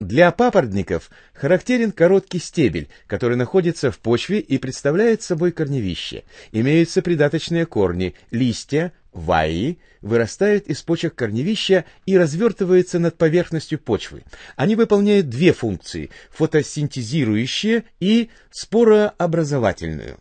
Для папоротников характерен короткий стебель, который находится в почве и представляет собой корневище. Имеются придаточные корни, листья, ваи, вырастают из почек корневища и развертываются над поверхностью почвы. Они выполняют две функции – фотосинтезирующие и спорообразовательную.